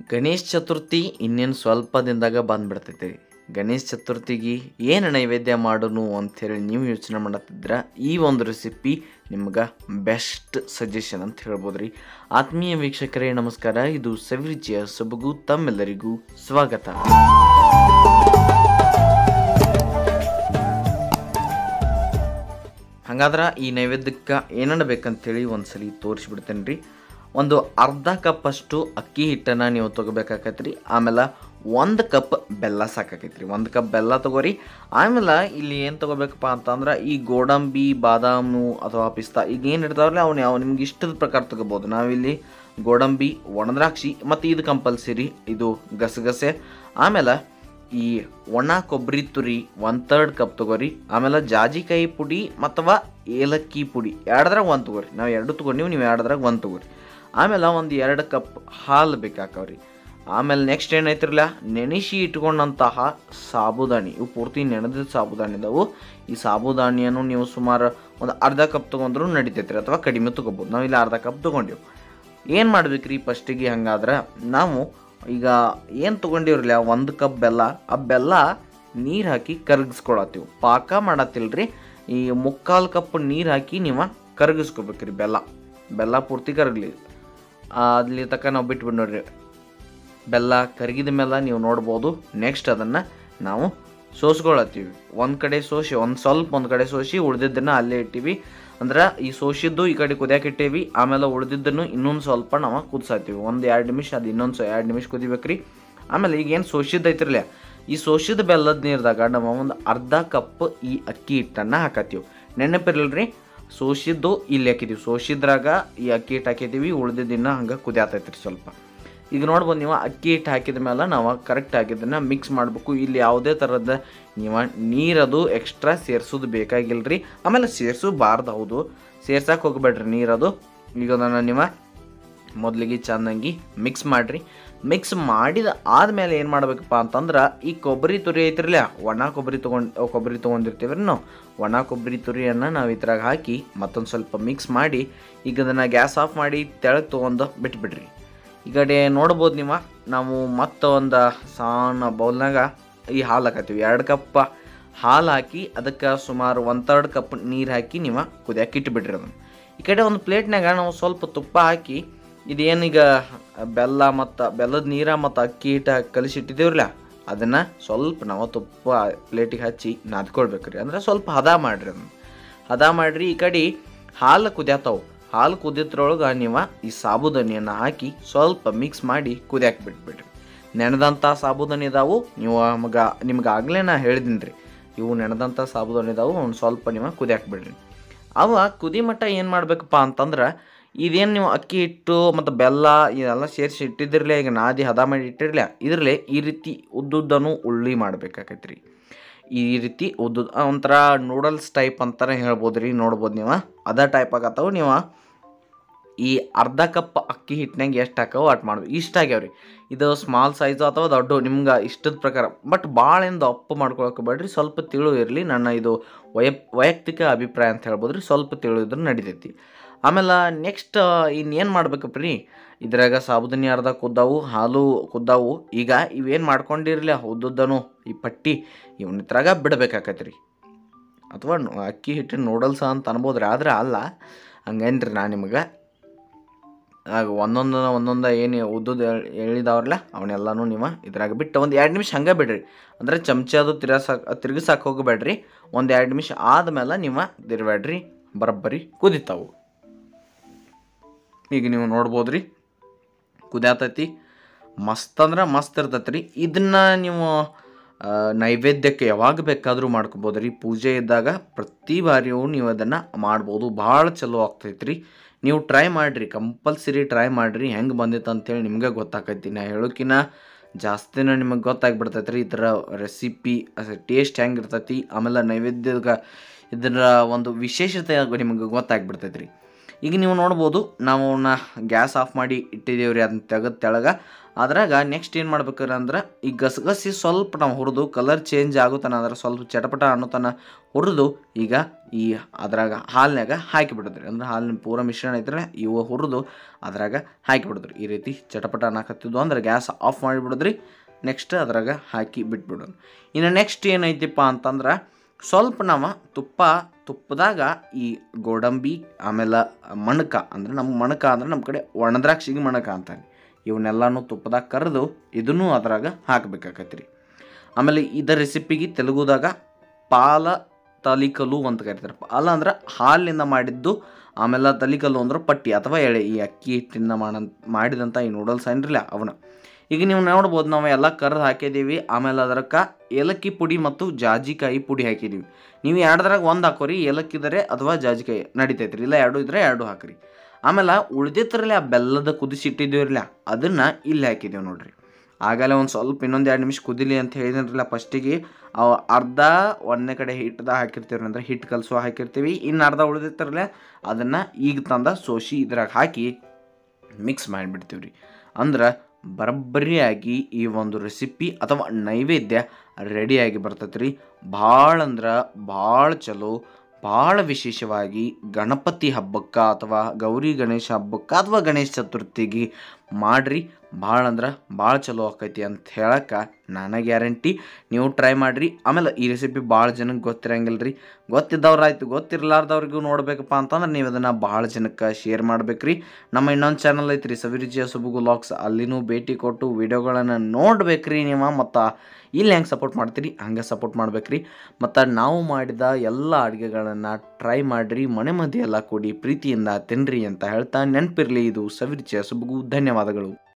ಗಣೇಶ ಚತುರ್ಥಿ ಇನ್ನೇನು ಸ್ವಲ್ಪ ದಿನದಾಗ ಬಂದ್ಬಿಡ್ತೈತಿ. ಗಣೇಶ ಚತುರ್ಥಿಗೆ ಏನು ನೈವೇದ್ಯ ಮಾಡೋನು ಅಂಥೇಳಿ ನೀವು ಯೋಚನೆ ಮಾಡತ್ತಿದ್ರ ಈ ಒಂದು ರೆಸಿಪಿ ನಿಮ್ಗೆ ಬೆಸ್ಟ್ ಸಜೆಷನ್ ಅಂತ ಹೇಳ್ಬೋದು ರೀ ಆತ್ಮೀಯ ವೀಕ್ಷಕರೇ, ನಮಸ್ಕಾರ. ಇದು ಸವಿರುಚಿಯ ಸೊಬಗು ತಮ್ಮೆಲ್ಲರಿಗೂ ಸ್ವಾಗತ. ಹಂಗಾದ್ರೆ ಈ ನೈವೇದ್ಯಕ್ಕೆ ಏನೇನು ಬೇಕಂತೇಳಿ ಒಂದ್ಸಲಿ ತೋರಿಸ್ಬಿಡ್ತೇನೆ ರೀ ಒಂದು ಅರ್ಧ ಕಪ್ ಅಷ್ಟು ಅಕ್ಕಿ ಹಿಟ್ಟನ್ನು ನೀವು ತೊಗೋಬೇಕಾಕೈತೆ ಆಮೇಲೆ ಒಂದು ಕಪ್ ಬೆಲ್ಲ ಸಾಕಾಕೈತ್ರಿ. ಒಂದು ಕಪ್ ಬೆಲ್ಲ ತೊಗೋರಿ. ಆಮೇಲೆ ಇಲ್ಲಿ ಏನು ತೊಗೋಬೇಕಪ್ಪ ಅಂತಂದ್ರೆ ಈ ಗೋಡಂಬಿ, ಬಾದಾಮು ಅಥವಾ ಪಿಸ್ತಾ ಈಗ ಏನು ಇರ್ತಾವಲ್ಲ ಅವ್ನು ಯಾವ ನಿಮ್ಗೆ ಇಷ್ಟದ ಪ್ರಕಾರ ತಗೋಬೋದು. ನಾವಿಲ್ಲಿ ಗೋಡಂಬಿ, ಒಣದ್ರಾಕ್ಷಿ ಮತ್ತು ಇದು ಕಂಪಲ್ಸರಿ ಇದು ಗಸಗಸೆ. ಆಮೇಲೆ ಈ ಒಣ ಕೊಬ್ಬರಿ ತುರಿ ಒನ್ ತರ್ಡ್ ಕಪ್ ತಗೋರಿ. ಆಮೇಲೆ ಜಾಜಿಕಾಯಿ ಪುಡಿ ಅಥವಾ ಏಲಕ್ಕಿ ಪುಡಿ ಎರಡದ್ರಾಗ ಒಂದು ತಗೋರಿ. ನಾವು ಎರಡು ತೊಗೊಂಡಿವಿ, ನೀವು ಎರಡದ್ರಾಗ ಒಂದು ತಗೋರಿ. ಆಮೇಲೆ ಒಂದು ಎರಡು ಕಪ್ ಹಾಲು ಬೇಕಾಕವ್ರಿ. ಆಮೇಲೆ ನೆಕ್ಸ್ಟ್ ಏನೈತಿರಲ್ಲ? ನೆನೆಸಿ ಇಟ್ಕೊಂಡಂತಹ ಸಾಬುದಾಣಿ. ಇವು ಪೂರ್ತಿ ನೆನೆದ ಸಾಬುದಾಣಿ ಇದಾವು ಈ ಸಾಬುದಾಣಿಯನ್ನು ನೀವು ಸುಮಾರು ಒಂದು ಅರ್ಧ ಕಪ್ ತೊಗೊಂಡ್ರು ನಡಿತೈತ್ರಿ ಅಥವಾ ಕಡಿಮೆ ತೊಗೋಬೋದು. ನಾವು ಇಲ್ಲಿ ಅರ್ಧ ಕಪ್ ತೊಗೊಂಡಿವಿ. ಏನು ಮಾಡ್ಬೇಕ್ರಿ ಫಸ್ಟಿಗೆ ಹಂಗಾದ್ರೆ? ನಾವು ಈಗ ಏನು ತೊಗೊಂಡಿವ್ರಲ್ಲ? ಒಂದು ಕಪ್ ಬೆಲ್ಲ. ಆ ಬೆಲ್ಲ ನೀರು ಹಾಕಿ ಕರಗಿಸ್ಕೊಳತ್ತೀವಿ. ಪಾಕ ಮಾಡತ್ತಿಲ್ರಿ. ಈ ಮುಕ್ಕಾಲು ಕಪ್ ನೀರು ಹಾಕಿ ನೀವು ಕರಗಿಸ್ಕೊಬೇಕ್ರಿ ಬೆಲ್ಲ. ಬೆಲ್ಲ ಪೂರ್ತಿ ಕರಗಲಿ. ಅಲ್ಲಿ ತನಕ ನಾವು ಬಿಟ್ಬಿಟ್ಟು ನೋಡ್ರಿ. ಬೆಲ್ಲ ಕರಗಿದ ಮೇಲೆ ನೀವು ನೋಡ್ಬೋದು. ನೆಕ್ಸ್ಟ್ ಅದನ್ನು ನಾವು ಸೋಸ್ಕೊಳತ್ತೀವಿ. ಒಂದು ಕಡೆ ಸೋಸಿ, ಒಂದು ಸ್ವಲ್ಪ ಒಂದು ಕಡೆ ಸೋಸಿ ಉಳ್ದಿದ್ದನ್ನು ಅಲ್ಲೇ ಇಟ್ಟಿವಿ. ಅಂದ್ರೆ ಈ ಸೋಸಿದ್ದು ಈ ಕಡೆ ಕುದಿಯಕ್ಕೆ ಆಮೇಲೆ ಉಳಿದಿದ್ದನ್ನು ಇನ್ನೊಂದು ಸ್ವಲ್ಪ ನಾವು ಕುದಿಸಾತೀವಿ ಒಂದು ಎರಡು ನಿಮಿಷ, ಅದು ಇನ್ನೊಂದು ಎರಡು ನಿಮಿಷ ಕುದಿಬೇಕ್ರಿ. ಆಮೇಲೆ ಈಗ ಏನು ಸೋಸಿದ್ದು ಐತಿರಲ್ಲ ಈ ಸೋಸಿದ ಬೆಲ್ಲದ ನೀರ್ದಾಗ ನಾವು ಒಂದು ಅರ್ಧ ಕಪ್ ಈ ಅಕ್ಕಿ ಹಿಟ್ಟನ್ನು ಹಾಕತ್ತೀವಿ. ನೆನಪಿರಲ್ರಿ? ಸೋಸಿದ್ದು, ಇಲ್ಲಿ ಹಾಕಿದ್ದೀವಿ ಸೋಸಿದ್ರಾಗ ಈ ಅಕ್ಕಿ ಹಿಟ್ಟು ಹಾಕಿದ್ದೀವಿ ಉಳಿದಿದ್ದನ್ನ ಹಂಗೆ ಕುದಿಯಾತೈತ್ರಿ ಸ್ವಲ್ಪ. ಈಗ ನೋಡ್ಬೋದು ನೀವು, ಅಕ್ಕಿ ಹಿಟ್ಟು ಹಾಕಿದ ಮೇಲೆ ನಾವು ಕರೆಕ್ಟ್ ಆಗಿದ್ದನ್ನು ಮಿಕ್ಸ್ ಮಾಡಬೇಕು. ಇಲ್ಲಿ ಯಾವುದೇ ಥರದ ನೀವು ನೀರದು ಎಕ್ಸ್ಟ್ರಾ ಸೇರಿಸೋದು ಬೇಕಾಗಿಲ್ಲ ರೀ ಆಮೇಲೆ ಸೇರಿಸಬಾರ್ದು ಹೌದು. ಸೇರ್ಸಕ್ಕೆ ಹೋಗ್ಬೇಡ್ರಿ ನೀರದು ಈಗ ಅದನ್ನು ನೀವು ಮೊದಲಿಗೆ ಚೆನ್ನಾಗಿ ಮಿಕ್ಸ್ ಮಾಡಿರಿ. ಮಿಕ್ಸ್ ಮಾಡಿದ ಆದಮೇಲೆ ಏನು ಮಾಡಬೇಕಪ್ಪ ಅಂತಂದ್ರೆ ಈ ಕೊಬ್ಬರಿ ತುರಿ ಐತಿರಲ್ಲ, ಒಣ ಕೊಬ್ಬರಿ ತೊಗೊಂಡು ಕೊಬ್ಬರಿ ತೊಗೊಂಡಿರ್ತೀವಿ ನಾವು. ಒಣ ಕೊಬ್ಬರಿ ತುರಿಯನ್ನು ನಾವು ಇದ್ರಾಗ ಹಾಕಿ ಮತ್ತೊಂದು ಸ್ವಲ್ಪ ಮಿಕ್ಸ್ ಮಾಡಿ ಈಗ ಅದನ್ನು ಗ್ಯಾಸ್ ಆಫ್ ಮಾಡಿ ತೆಳಗೆ ತೊಗೊಂಡು ಬಿಟ್ಬಿಡ್ರಿ. ಈ ಕಡೆ ನೋಡ್ಬೋದು ನೀವು, ನಾವು ಮತ್ತೊಂದು ಒಂದು ಸಣ್ಣ ಬೌಲ್ನಾಗ ಈ ಹಾಲು ಹಾಕತ್ತೀವಿ. ಎರಡು ಕಪ್ ಹಾಲು ಹಾಕಿ ಅದಕ್ಕೆ ಸುಮಾರು ಒನ್ ತರ್ಡ್ ಕಪ್ ನೀರು ಹಾಕಿ ನೀವು ಕುದಿಯಕ್ಕೆ ಅದನ್ನು. ಈ ಕಡೆ ಒಂದು ಪ್ಲೇಟ್ನಾಗ ನಾವು ಸ್ವಲ್ಪ ತುಪ್ಪ ಹಾಕಿ ಇದೇನೀಗ ಬೆಲ್ಲ ಮತ್ತು, ಬೆಲ್ಲದ ನೀರ ಮತ್ತು ಅಕ್ಕಿ, ಹಿಟ್ಟು ಕಲಿಸಿಟ್ಟಿದ್ದೀವ್ರಲ್ಲ ಅದನ್ನು ಸ್ವಲ್ಪ ನಾವು ತುಪ್ಪ ಪ್ಲೇಟಿಗೆ ಹಚ್ಚಿ ನಾದ್ಕೊಳ್ಬೇಕು ರೀ ಅಂದ್ರೆ ಸ್ವಲ್ಪ ಹದ ಮಾಡಿರಿ ಅದನ್ನು. ಹದ ಮಾಡಿರಿ, ಈ ಕಡೆ ಹಾಲು ಕುದಿಯತ್ತವು ಹಾಲು ಕುದಿದ್ರೊಳಗೆ ನೀವು ಈ ಸಾಬುದಾನಿಯನ್ನು ಹಾಕಿ ಸ್ವಲ್ಪ ಮಿಕ್ಸ್ ಮಾಡಿ ಕುದಿಯಾಕೆ ಬಿಟ್ಬಿಡ್ರಿ. ನೆನೆದಂಥ ಸಾಬುದಾನಿ ಇದಾವು, ನೀವು ಮಗ ನಿಮ್ಗೆ ಆಗಲೇ ನಾ ಹೇಳಿದ್ದೀನಿ ರೀ ಇವು ನೆನೆದಂಥ ಸಾಬುದಾನಿ ಇದಾವು, ಒಂದು ಸ್ವಲ್ಪ ನೀವು ಕುದ್ಯಾಕೆ ಬಿಡ್ರಿ. ಅವ ಕುದಿ ಮಟ್ಟ ಏನು ಮಾಡಬೇಕಪ್ಪ ಅಂತಂದ್ರೆ ಇದೇನು ನೀವು ಅಕ್ಕಿ ಹಿಟ್ಟು ಮತ್ತು ಬೆಲ್ಲ ಇದೆಲ್ಲ ಸೇರಿಸಿ ಇಟ್ಟಿದ್ದಿರಲಿ ಈಗ ನಾದಿ ಹದ ಮಾಡಿ ಇಟ್ಟಿರಲಿ, ಇದರಲ್ಲಿ ಈ ರೀತಿ ಉದ್ದುದ್ದನು ಉಳ್ಳಿ ಮಾಡ್ಬೇಕಾಕೈತೆ ರೀ ಈ ರೀತಿ ಉದ್ದು ಒಂಥರ ನೂಡಲ್ಸ್ ಟೈಪ್ ಅಂತಾನೆ ಹೇಳ್ಬೋದು ರೀ ನೋಡ್ಬೋದು ನೀವು? ಅದ ಟೈಪ್ ಆಗತ್ತವು ನೀವು. ಈ ಅರ್ಧ ಕಪ್ ಅಕ್ಕಿ ಹಿಟ್ಟಿನಾಗ ಎಷ್ಟು ಹಾಕವು ಅಟ್ ಮಾಡ್ಬೇಕು. ಇಷ್ಟ ರೀ ಇದು ಸ್ಮಾಲ್ ಸೈಜು ಅಥವಾ ದೊಡ್ಡ, ನಿಮ್ಗೆ ಇಷ್ಟದ ಪ್ರಕಾರ. ಬಟ್ ಭಾಳ ಏನು ದಪ್ಪ ಮಾಡ್ಕೊಳಕ್ಕೆ ಬೇಡ್ರಿ, ಸ್ವಲ್ಪ ತಿಳು ಇರಲಿ. ನನ್ನ ಇದು ವಯ ವೈಯಕ್ತಿಕ ಅಭಿಪ್ರಾಯ ಅಂತ ಹೇಳ್ಬೋದು ರೀ ಸ್ವಲ್ಪ ತಿಳು ಇದ್ರೆ ನಡಿತೈತಿ. ಆಮೇಲೆ ನೆಕ್ಸ್ಟ್ ಇನ್ನೇನು ಮಾಡ್ಬೇಕಪ್ಪ ರೀ ಇದ್ರಾಗ ಸಾಬುದಾನಿ ಅರ್ಧ ಕುದ್ದಾವು, ಹಾಲು ಕುದ್ದಾವು. ಈಗ ಇವೇನು ಮಾಡ್ಕೊಂಡಿರಲಿ? ಉದ್ದುದ್ದನು ಈ ಪಟ್ಟಿ ಇವನ ಇದ್ರಾಗ ಬಿಡಬೇಕಾಕೈತೆ ರೀ ಅಥವಾ ಅಕ್ಕಿ ಹಿಟ್ಟಿನ ನೂಡಲ್ಸ್ ಅಂತ ಅನ್ಬೋದ್ರಿ. ಆದ್ರೆ ಅಲ್ಲ, ಹಂಗೇನ್ರಿ ನಾ ನಿಮಗೆ? ಆಗ ಒಂದೊಂದು ಒಂದೊಂದು ಏನು ಉದ್ದದ್ದು ಹೇಳಿದವ್ರಲ್ಲ ಅವನ್ನೆಲ್ಲನೂ ನೀವು ಇದ್ರಾಗ ಬಿಟ್ಟು ಒಂದು ಎರಡು ನಿಮಿಷ ಹಂಗೆ ಬಿಡ್ರಿ. ಅಂದರೆ ಚಮಚ ಅದು ತಿರುಗಿಸಾಕ ಹೋಗಬೇಡ್ರಿ. ಒಂದು ಎರಡು ನಿಮಿಷ ಆದಮೇಲೆ ನೀವು ತಿರ್ಬೇಡ್ರಿ ಬರಬ್ಬರಿ ಕುದಿತಾವು. ಈಗ ನೀವು ನೋಡ್ಬೋದು ರೀ ಕುದ್ಯಾತೈತಿ. ಮಸ್ತ್ ಅಂದ್ರೆ ಮಸ್ತ್ ಇರ್ತೈತೆ ರೀ ಇದನ್ನು ನೀವು ನೈವೇದ್ಯಕ್ಕೆ ಯಾವಾಗ ಬೇಕಾದರೂ ಮಾಡ್ಕೊಬೋದು ರೀ ಪೂಜೆ ಇದ್ದಾಗ ಪ್ರತಿ ಬಾರಿಯೂ ನೀವು ಅದನ್ನು ಮಾಡ್ಬೋದು. ಭಾಳ ಚಲೋ ಆಗ್ತೈತೆ ರೀ ನೀವು ಟ್ರೈ ಮಾಡಿರಿ. ಕಂಪಲ್ಸರಿ ಟ್ರೈ ಮಾಡಿರಿ. ಹೆಂಗೆ ಬಂದಿತ್ತು ಅಂತೇಳಿ ನಿಮಗೆ ಗೊತ್ತಾಕೈತಿ. ನಾ ಹೇಳೋಕಿನ ಜಾಸ್ತಿನ ನಿಮಗೆ ಗೊತ್ತಾಗ್ಬಿಡ್ತೈತೆ ರೀ ಇದರ ರೆಸಿಪಿ ಟೇಸ್ಟ್ ಹೆಂಗೆ ಇರ್ತೈತಿ ಆಮೇಲೆ ನೈವೇದ್ಯದ ಇದರ ಒಂದು ವಿಶೇಷತೆ ನಿಮಗೆ ಗೊತ್ತಾಗ್ಬಿಡ್ತೈತೆ ರೀ ಈಗ ನೀವು ನೋಡ್ಬೋದು ನಾವು ಗ್ಯಾಸ್ ಆಫ್ ಮಾಡಿ ಇಟ್ಟಿದ್ದೀವಿ ರೀ ಅದನ್ನ ತೆಗೆದ ತೆಳಗೆ. ಅದ್ರಾಗ ನೆಕ್ಸ್ಟ್ ಏನು ಮಾಡ್ಬೇಕಾರೆ ಅಂದ್ರೆ ಈ ಗಸಗಸಿ ಸ್ವಲ್ಪ ನಾವು ಹುರಿದು ಕಲರ್ ಚೇಂಜ್ ಆಗುತ್ತಾನ ಅಂದ್ರೆ ಸ್ವಲ್ಪ ಚಟಪಟ ಅನ್ನೋತನ ಹುರಿದು ಈಗ ಈ ಅದ್ರಾಗ ಹಾಲಿನಾಗ ಹಾಕಿಬಿಡೋದ್ರಿ. ಅಂದ್ರೆ ಹಾಲಿನ ಪೂರ ಮಿಶ್ರಣ ಇದ್ರೆ ಇವು ಹುರಿದು ಅದ್ರಾಗ ಹಾಕಿಬಿಡೋದ್ರಿ. ಈ ರೀತಿ ಚಟಪಟ ಅನ್ನಕತ್ತಿದ್ದು ಅಂದ್ರೆ ಗ್ಯಾಸ್ ಆಫ್ ಮಾಡಿಬಿಡೋದ್ರಿ ನೆಕ್ಸ್ಟ್ ಅದ್ರಾಗ ಹಾಕಿ ಬಿಟ್ಬಿಡೋಣ ಇನ್ನು ನೆಕ್ಸ್ಟ್ ಏನೈತಿಪ್ಪ ಅಂತಂದ್ರೆ ಸ್ವಲ್ಪ ನಾವು ತುಪ್ಪ, ತುಪ್ಪದಾಗ ಈ ಗೋಡಂಬಿ, ಆಮೇಲೆ ಮಣಕ, ಅಂದ್ರೆ ನಮ್ಮ ಮಣಕ ಅಂದ್ರೆ ನಮ್ಮ ಕಡೆ ಒಣದ್ರಾಕ್ಷಿಗೆ ಮಣಕ ಅಂತಾರೆ. ಇವನ್ನೆಲ್ಲನೂ ತುಪ್ಪದಾಗ ಕರೆದು ಇದನ್ನೂ ಅದ್ರಾಗ ಹಾಕಬೇಕಾಕತ್ರಿ. ಆಮೇಲೆ ಇದರ ರೆಸಿಪಿಗೆ ತೆಲುಗುದಾಗ ಪಾಲ ತಲಿಕಲು ಅಂತ ಕರಿತಾರೆ. ಪಾಲ ಅಂದ್ರೆ ಹಾಲಿನಿಂದ ಮಾಡಿದ್ದು, ಆಮೇಲೆ ತಲಿಕಲ್ಲು ಅಂದ್ರೆ ಪಟ್ಟಿ ಅಥವಾ ಎಳೆ. ಈ ಅಕ್ಕಿ ಹಿಟ್ಟಿಂದ ಮಾಡ ಮಾಡಿದಂಥ ಈ ನೂಡಲ್ಸ್ ಏನಿರಲಿಲ್ಲ ಅವನ್ನ ಈಗ ನೀವು ನೋಡ್ಬೋದು ನಾವು ಎಲ್ಲ ಕರೆದು ಹಾಕಿದ್ದೀವಿ ಆಮೇಲೆ ಅದಕ್ಕೆ ಏಲಕ್ಕಿ ಪುಡಿ ಮತ್ತು ಜಾಜಿಕಾಯಿ ಪುಡಿ ಹಾಕಿದ್ದೀವಿ ನೀವು ಎರಡದ್ರಾಗ ಒಂದು ಹಾಕೋರಿ ಏಲಕ್ಕಿದರೆ ಅಥವಾ ಜಾಜಿಕಾಯಿ ನಡಿತೈತ್ರಿ. ಇಲ್ಲ ಎರಡು ಇದ್ರೆ ಎರಡು ಹಾಕ್ರಿ. ಆಮೇಲೆ ಉಳಿದಿತ್ತರಲ್ಲ ಆ ಬೆಲ್ಲದ ಕುದಿಸಿಟ್ಟಿದ್ದೀವ್ರಲ್ಲ ಅದನ್ನು ಇಲ್ಲಿ ಹಾಕಿದ್ದೀವಿ ನೋಡಿರಿ. ಆಗಲೇ ಒಂದು ಸ್ವಲ್ಪ ಇನ್ನೊಂದು ಎರಡು ನಿಮಿಷ ಕುದಿಲಿ ಅಂತ ಹೇಳಿದ್ರಲ್ಲ ಫಸ್ಟಿಗೆ ಅವು ಅರ್ಧ ಒಂದನೇ ಕಡೆ ಹಿಟ್ಟದ ಹಾಕಿರ್ತೀವಿ ಅಂದ್ರೆ ಹಿಟ್ಟು ಕಲಸೋ ಹಾಕಿರ್ತೀವಿ. ಇನ್ನು ಅರ್ಧ ಉಳಿದಿರ್ತಾರಲ್ಲ ಅದನ್ನು ಈಗ ತಂದ ಸೋಸಿ ಇದ್ರಾಗ ಹಾಕಿ ಮಿಕ್ಸ್ ಮಾಡಿಬಿಡ್ತೀವಿ ರೀ ಅಂದ್ರೆ ಬರಬ್ಬರಿಯಾಗಿ ಈ ಒಂದು ರೆಸಿಪಿ ಅಥವಾ ನೈವೇದ್ಯ ರೆಡಿಯಾಗಿ ಬರ್ತೈತೆ ರೀ ಭಾಳ ಅಂದ್ರೆ ಭಾಳ ಚಲೋ, ಭಾಳ ವಿಶೇಷವಾಗಿ ಗಣಪತಿ ಹಬ್ಬಕ್ಕೆ ಅಥವಾ ಗೌರಿ ಗಣೇಶ ಹಬ್ಬಕ್ಕೆ ಅಥವಾ ಗಣೇಶ ಚತುರ್ಥಿಗೆ ಮಾಡಿರಿ. ಭಾಳ ಅಂದ್ರೆ ಭಾಳ ಚಲೋ ಆಕೈತಿ ಅಂತ ಹೇಳಕ್ಕೆ ನಾನು ಗ್ಯಾರಂಟಿ. ನೀವು ಟ್ರೈ ಮಾಡಿರಿ. ಆಮೇಲೆ ಈ ರೆಸಿಪಿ ಭಾಳ ಜನಕ್ಕೆ ಗೊತ್ತಿರಂಗಿಲ್ಲ ರೀ ಗೊತ್ತಿದ್ದವ್ರು ಆಯ್ತು ಗೊತ್ತಿರ್ಲಾರ್ದವ್ರಿಗೂ ನೋಡ್ಬೇಕಪ್ಪ ಅಂತಂದ್ರೆ ನೀವು ಅದನ್ನು ಭಾಳ ಜನಕ್ಕೆ ಶೇರ್ ಮಾಡ್ಬೇಕ್ರಿ. ನಮ್ಮ ಇನ್ನೊಂದು ಚಾನಲ್ ಐತ್ರಿ. ಸವಿರುಚಿಯ ಸುಬುಗು ಲಾಕ್ಸ್ ಅಲ್ಲಿನೂ ಭೇಟಿ ಕೊಟ್ಟು ವಿಡಿಯೋಗಳನ್ನು ನೋಡ್ಬೇಕ್ರಿ ನೀವು ಮತ್ತು ಇಲ್ಲಿ ಹೆಂಗೆ ಸಪೋರ್ಟ್ ಮಾಡ್ತೀರಿ, ಹಂಗೆ ಸಪೋರ್ಟ್ ಮಾಡ್ಬೇಕ್ರಿ. ಮತ್ತು ನಾವು ಮಾಡಿದ ಎಲ್ಲ ಅಡುಗೆಗಳನ್ನು ಟ್ರೈ ಮಾಡಿರಿ. ಮನೆ ಮಧ್ಯೆಲ್ಲ ಕೂಡಿ, ಪ್ರೀತಿಯಿಂದ ತಿನ್ನಿರಿ ಅಂತ ಹೇಳ್ತಾ ನೆನಪಿರಲಿ. ಇದು ಸವಿರುಚಿಯ ಸುಬುಗು. ಧನ್ಯವಾದಗಳು.